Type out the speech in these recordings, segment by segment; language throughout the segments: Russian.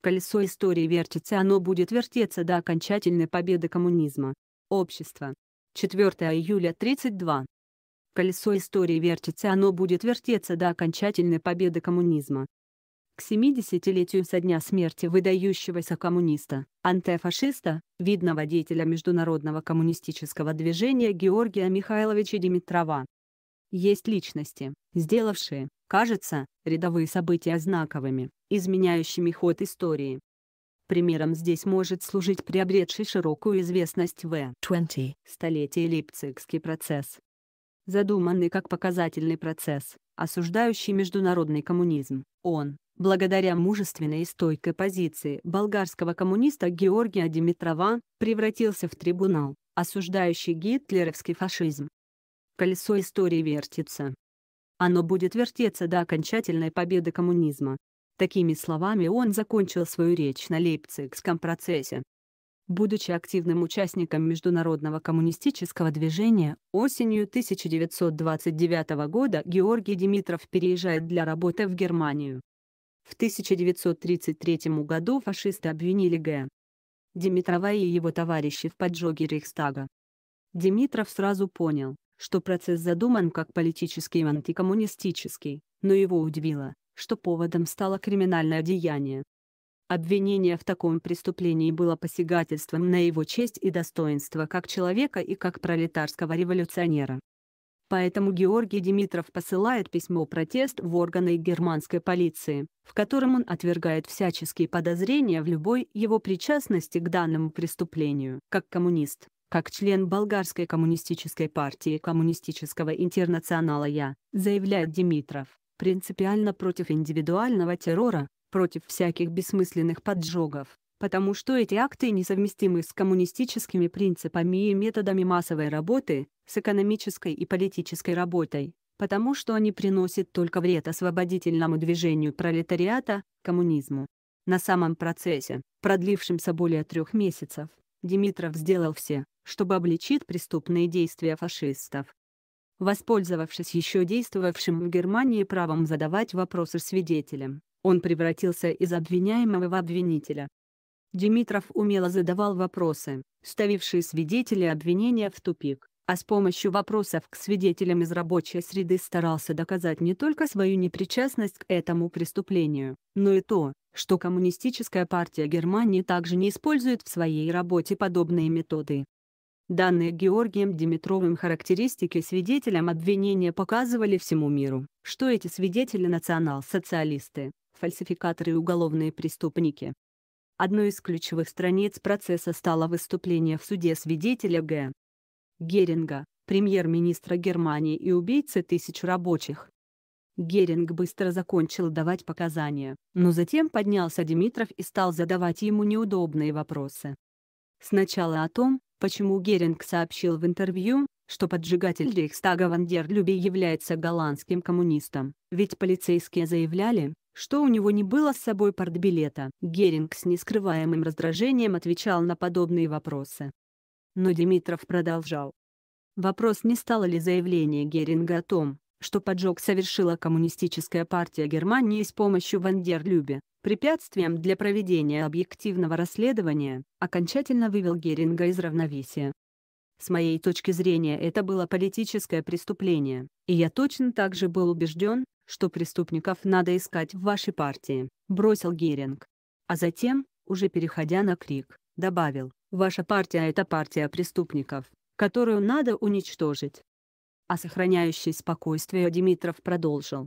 Колесо истории вертится, оно будет вертеться до окончательной победы коммунизма. Общество. 4 июля 32. Колесо истории вертится, оно будет вертеться до окончательной победы коммунизма. К 70-летию со дня смерти выдающегося коммуниста, антифашиста, видного деятеля международного коммунистического движения Георгия Михайловича Димитрова. Есть личности, сделавшие, кажется, рядовые события знаковыми, изменяющими ход истории. Примером здесь может служить приобретший широкую известность в 20 столетие Лейпцигский процесс. Задуманный как показательный процесс, осуждающий международный коммунизм, он, благодаря мужественной и стойкой позиции болгарского коммуниста Георгия Димитрова, превратился в трибунал, осуждающий гитлеровский фашизм. Колесо истории вертится. Оно будет вертеться до окончательной победы коммунизма. Такими словами он закончил свою речь на Лейпцигском процессе. Будучи активным участником международного коммунистического движения, осенью 1929 года Георгий Димитров переезжает для работы в Германию. В 1933 году фашисты обвинили Г. Димитрова и его товарищи в поджоге Рейхстага. Димитров сразу понял, что процесс задуман как политический и антикоммунистический, но его удивило, что поводом стало криминальное деяние. Обвинение в таком преступлении было посягательством на его честь и достоинство как человека и как пролетарского революционера. Поэтому Георгий Димитров посылает письмо-протест в органы германской полиции, в котором он отвергает всяческие подозрения в любой его причастности к данному преступлению. Как коммунист, как член болгарской коммунистической партии Коммунистического интернационала я, заявляет Димитров, принципиально против индивидуального террора, против всяких бессмысленных поджогов, потому что эти акты несовместимы с коммунистическими принципами и методами массовой работы, с экономической и политической работой, потому что они приносят только вред освободительному движению пролетариата, коммунизму. На самом процессе, продлившемся более трех месяцев, Димитров сделал все, чтобы обличить преступные действия фашистов. Воспользовавшись еще действовавшим в Германии правом задавать вопросы свидетелям, он превратился из обвиняемого в обвинителя. Димитров умело задавал вопросы, ставившие свидетелей обвинения в тупик, а с помощью вопросов к свидетелям из рабочей среды старался доказать не только свою непричастность к этому преступлению, но и то, что Коммунистическая партия Германии также не использует в своей работе подобные методы. Данные Георгием Димитровым характеристики свидетелям обвинения показывали всему миру, что эти свидетели национал-социалисты, фальсификаторы и уголовные преступники. Одной из ключевых страниц процесса стало выступление в суде свидетеля Г. Геринга, премьер-министра Германии и убийцы тысяч рабочих. Геринг быстро закончил давать показания, но затем поднялся Димитров и стал задавать ему неудобные вопросы. Сначала о том, почему Геринг сообщил в интервью, что поджигатель Рейхстага Вандерлюбе является голландским коммунистом, ведь полицейские заявляли, что у него не было с собой портбилета. Геринг с нескрываемым раздражением отвечал на подобные вопросы. Но Димитров продолжал. Вопрос не стало ли заявление Геринга о том, что поджог совершила Коммунистическая партия Германии с помощью Вандерлюбе, препятствием для проведения объективного расследования, окончательно вывел Геринга из равновесия. С моей точки зрения это было политическое преступление, и я точно так же был убежден, что преступников надо искать в вашей партии», — бросил Геринг. А затем, уже переходя на крик, добавил, «Ваша партия — это партия преступников, которую надо уничтожить». А сохраняющий спокойствие Димитров продолжил.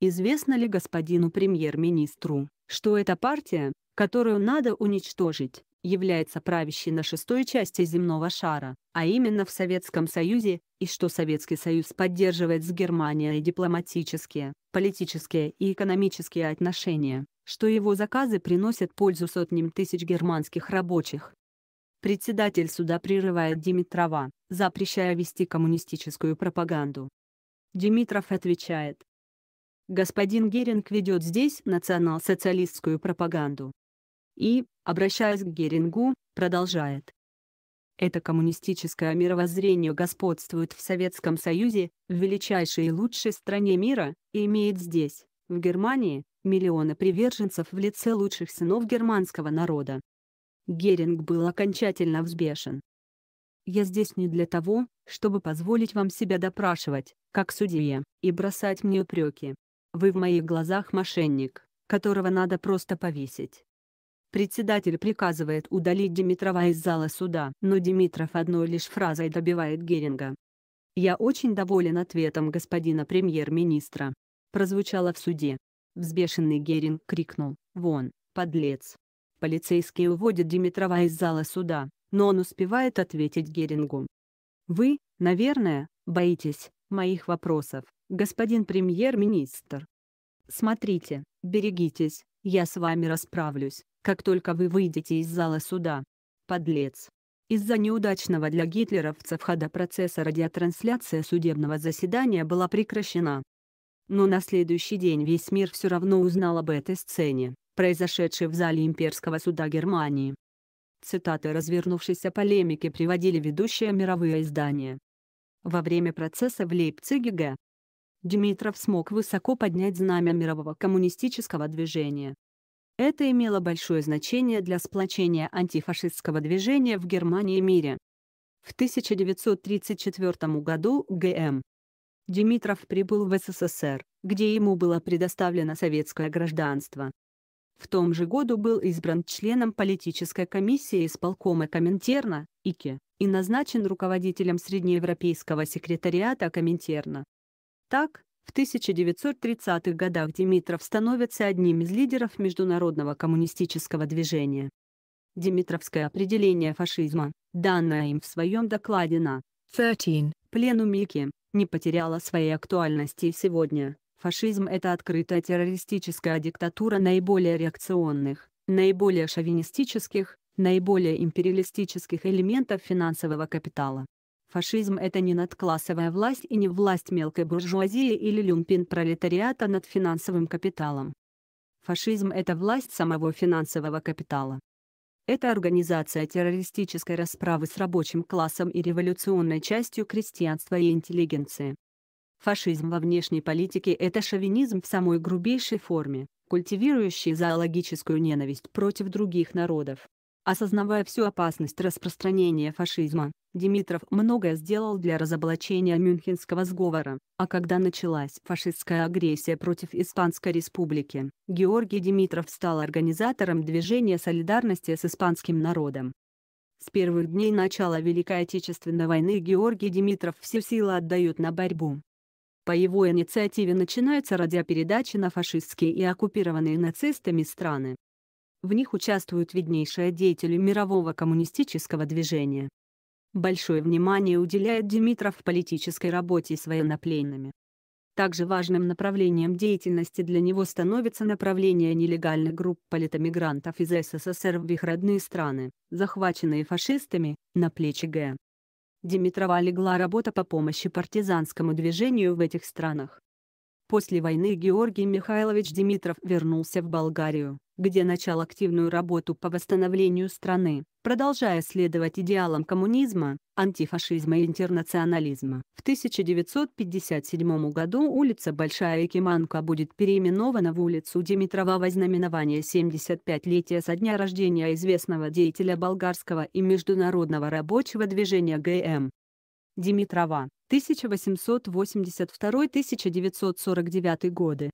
Известно ли господину премьер-министру, что эта партия, которую надо уничтожить, является правящей на шестой части земного шара, а именно в Советском Союзе, и что Советский Союз поддерживает с Германией дипломатические, политические и экономические отношения, что его заказы приносят пользу сотням тысяч германских рабочих. Председатель суда прерывает Димитрова, запрещая вести коммунистическую пропаганду. Димитров отвечает. Господин Геринг ведет здесь национал-социалистскую пропаганду. И, обращаясь к Герингу, продолжает. Это коммунистическое мировоззрение господствует в Советском Союзе, в величайшей и лучшей стране мира, и имеет здесь, В Германии – миллионы приверженцев в лице лучших сынов германского народа. Геринг был окончательно взбешен. Я здесь не для того, чтобы позволить вам себя допрашивать, как судье, и бросать мне упреки. Вы в моих глазах мошенник, которого надо просто повесить. Председатель приказывает удалить Димитрова из зала суда, но Димитров одной лишь фразой добивает Геринга. «Я очень доволен ответом господина премьер-министра», прозвучало в суде. Взбешенный Геринг крикнул «Вон, подлец!». Полицейские уводят Димитрова из зала суда, но он успевает ответить Герингу. «Вы, наверное, боитесь моих вопросов, господин премьер-министр. Смотрите, берегитесь, я с вами расправлюсь, как только вы выйдете из зала суда. Подлец». Из-за неудачного для гитлеровцев хода процесса радиотрансляция судебного заседания была прекращена. Но на следующий день весь мир все равно узнал об этой сцене, произошедшей в зале имперского суда Германии. Цитаты развернувшейся полемики приводили ведущие мировые издания. Во время процесса в Лейпциге Г. Димитров смог высоко поднять знамя мирового коммунистического движения. Это имело большое значение для сплочения антифашистского движения в Германии и мире. В 1934 году ГМ Димитров прибыл в СССР, где ему было предоставлено советское гражданство. В том же году был избран членом политической комиссии исполкома Коминтерна, ИКИ, и назначен руководителем Среднеевропейского секретариата Коминтерна. Так, в 1930-х годах Димитров становится одним из лидеров международного коммунистического движения. Димитровское определение фашизма, данное им в своем докладе на 13 пленуме ИКИ, не потеряло своей актуальности сегодня. Фашизм – это открытая террористическая диктатура наиболее реакционных, наиболее шовинистических, наиболее империалистических элементов финансового капитала. Фашизм – это не надклассовая власть и не власть мелкой буржуазии или люмпин-пролетариата над финансовым капиталом. Фашизм – это власть самого финансового капитала. Это организация террористической расправы с рабочим классом и революционной частью крестьянства и интеллигенции. Фашизм во внешней политике – это шовинизм в самой грубейшей форме, культивирующий зоологическую ненависть против других народов. Осознавая всю опасность распространения фашизма, Димитров многое сделал для разоблачения Мюнхенского сговора, а когда началась фашистская агрессия против Испанской республики, Георгий Димитров стал организатором движения солидарности с испанским народом. С первых дней начала Великой Отечественной войны Георгий Димитров все силы отдает на борьбу по его инициативе начинаются радиопередачи на фашистские и оккупированные нацистами страны. В них участвуют виднейшие деятели мирового коммунистического движения. Большое внимание уделяет Димитров политической работе с военнопленными. Также важным направлением деятельности для него становится направление нелегальных групп политэмигрантов из СССР в их родные страны, захваченные фашистами, на плечи Г. Димитрова легла работа по помощи партизанскому движению в этих странах. После войны Георгий Михайлович Димитров вернулся в Болгарию, где начал активную работу по восстановлению страны, продолжая следовать идеалам коммунизма, антифашизма и интернационализма. В 1957 году улица Большая Якиманка будет переименована в улицу Димитрова во знаменование 75-летия со дня рождения известного деятеля болгарского и международного рабочего движения ГМ. Димитрова, 1882-1949 годы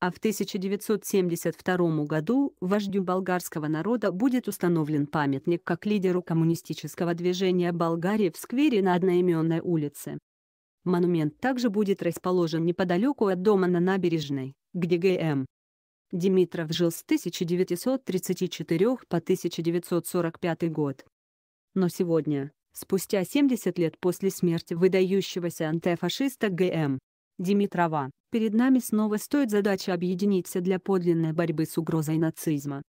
а в 1972 году вождю болгарского народа будет установлен памятник как лидеру коммунистического движения Болгарии в сквере на одноименной улице. Монумент также будет расположен неподалеку от дома на набережной, где ГМ. Димитров жил с 1934 по 1945 год. Но сегодня, спустя 70 лет после смерти выдающегося антифашиста ГМ, Димитрова, перед нами снова стоит задача объединиться для подлинной борьбы с угрозой нацизма.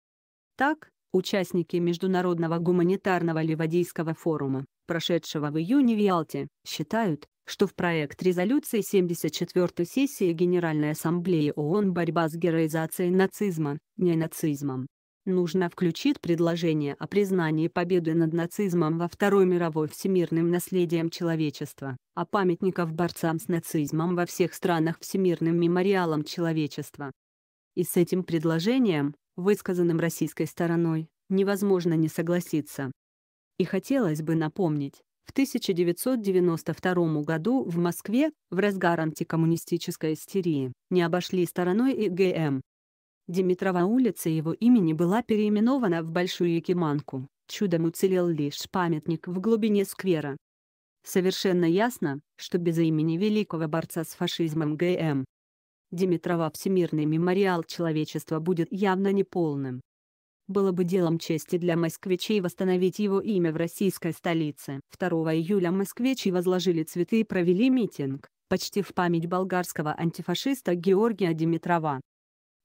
Так, участники Международного гуманитарного Ливадийского форума, прошедшего в июне в Ялте, считают, что в проект резолюции 74-й сессии Генеральной Ассамблеи ООН «Борьба с героизацией нацизма, не нацизмом» нужно включить предложение о признании победы над нацизмом во Второй мировой всемирным наследием человечества, а памятников борцам с нацизмом во всех странах всемирным мемориалом человечества. И с этим предложением, высказанным российской стороной, невозможно не согласиться. И хотелось бы напомнить, в 1992 году в Москве, в разгар антикоммунистической истерии, не обошли стороной и ГМ. Димитрова улица его имени была переименована в Большую Якиманку, чудом уцелел лишь памятник в глубине сквера. Совершенно ясно, что без имени великого борца с фашизмом ГМ Димитрова Всемирный мемориал человечества будет явно неполным. Было бы делом чести для москвичей восстановить его имя в российской столице. 2 июля москвичи возложили цветы и провели митинг, почти в память болгарского антифашиста Георгия Димитрова.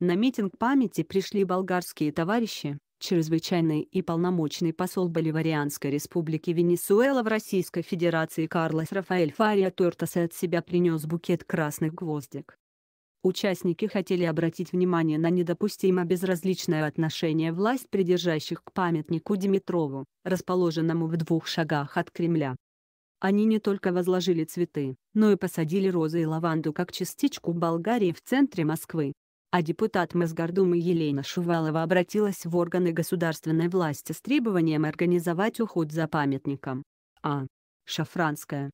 На митинг памяти пришли болгарские товарищи, чрезвычайный и полномочный посол Боливарианской республики Венесуэла в Российской Федерации Карлос Рафаэль Фария Тортас от себя принес букет красных гвоздик. Участники хотели обратить внимание на недопустимо безразличное отношение власть придержащих к памятнику Димитрову, расположенному в двух шагах от Кремля. Они не только возложили цветы, но и посадили розы и лаванду как частичку Болгарии в центре Москвы а депутат Мосгордумы Елена Шувалова обратилась в органы государственной власти с требованием организовать уход за памятником. А. Шафранская,